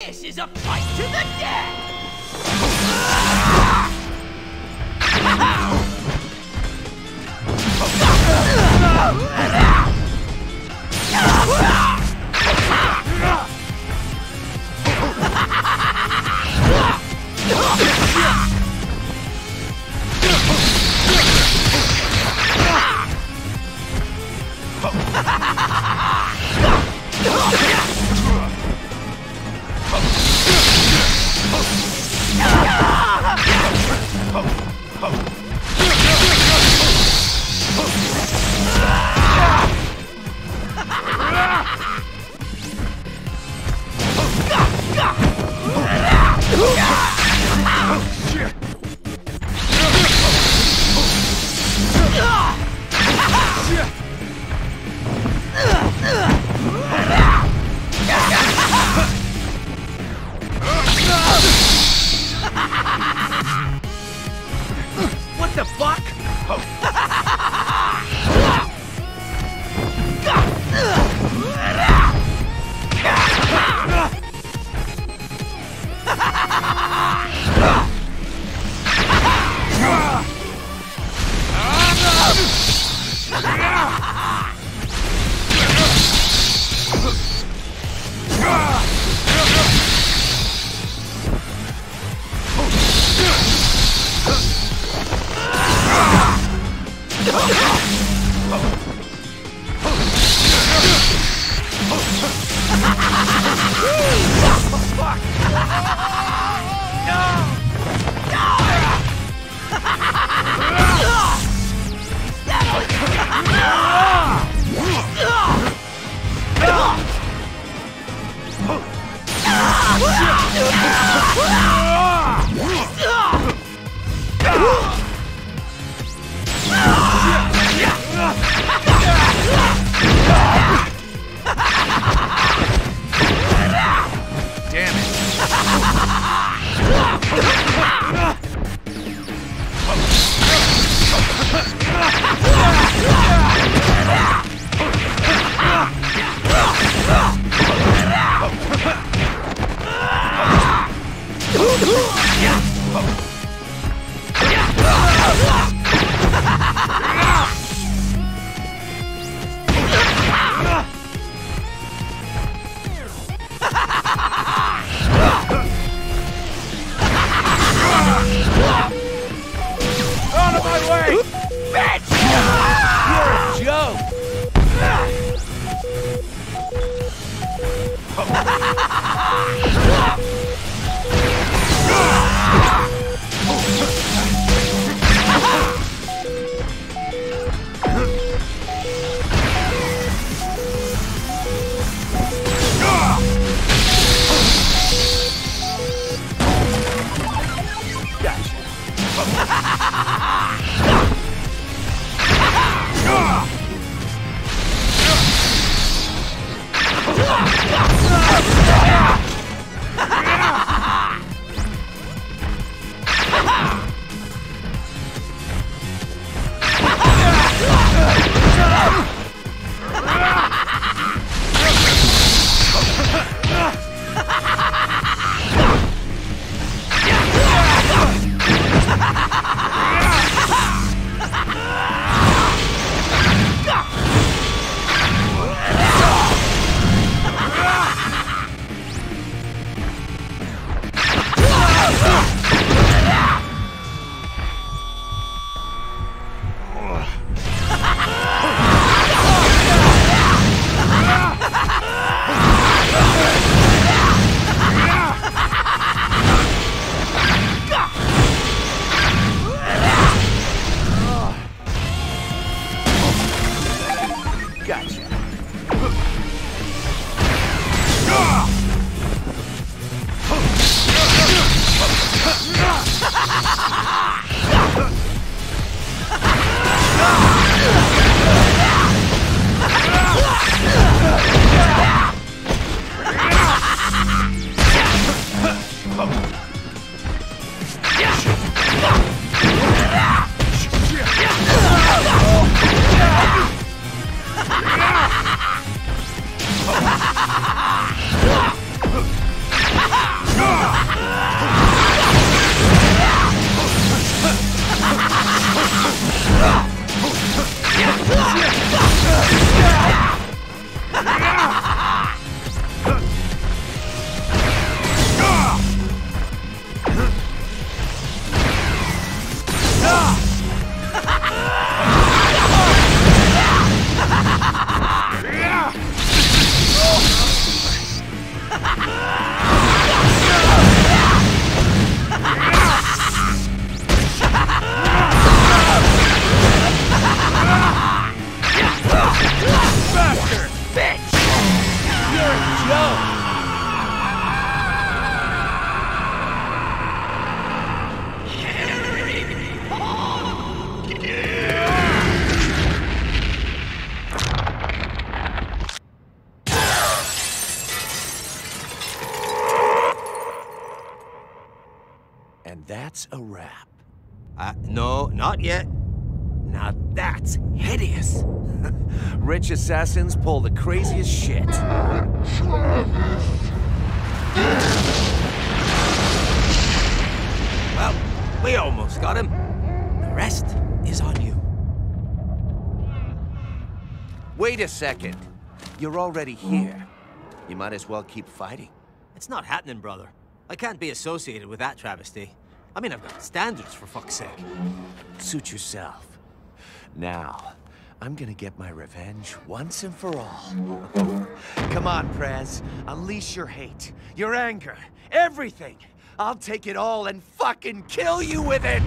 This is a fight to the death! the fuck? Oh. Damn that's a wrap. Uh, no, not yet. Now that's hideous. Rich assassins pull the craziest shit. Well, we almost got him. The rest is on you. Wait a second. You're already here. You might as well keep fighting. It's not happening, brother. I can't be associated with that travesty. I mean, I've got standards, for fuck's sake. Suit yourself. Now, I'm gonna get my revenge once and for all. Come on, Prez. Unleash your hate, your anger, everything. I'll take it all and fucking kill you with it!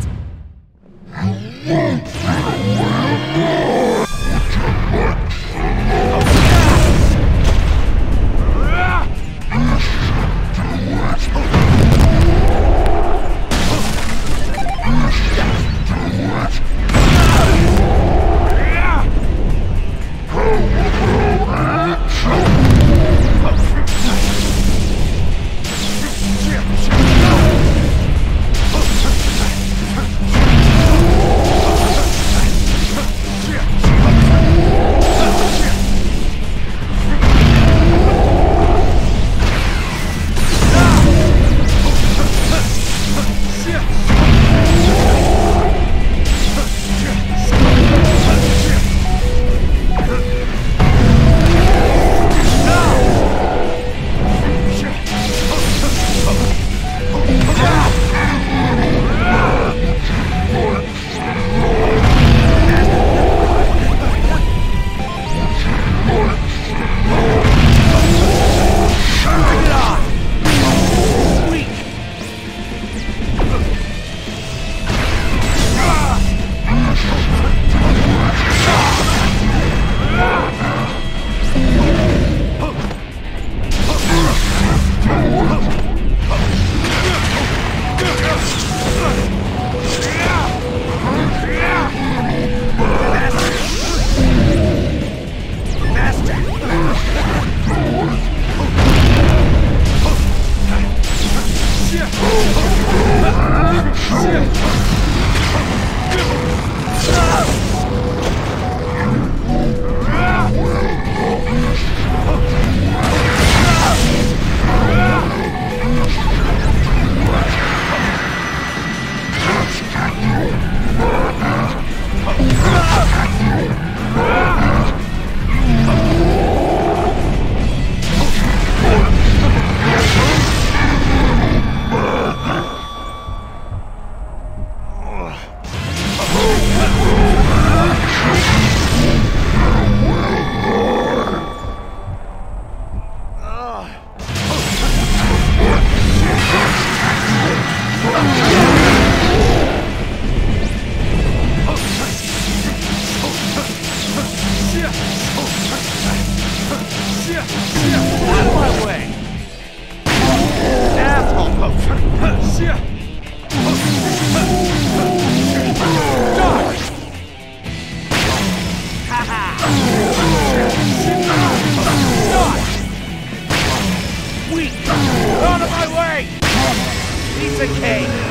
Piece of cake!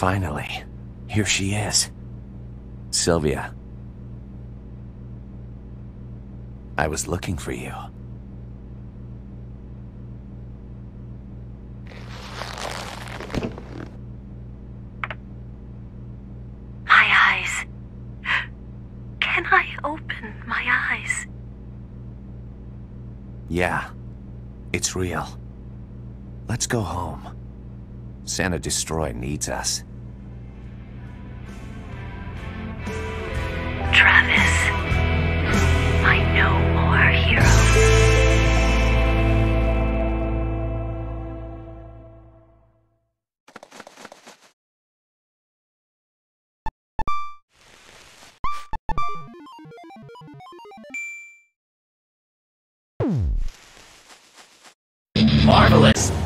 Finally, here she is. Sylvia. I was looking for you. My eyes. Can I open my eyes? Yeah, it's real. Let's go home. Santa Destroy needs us. Marvelous!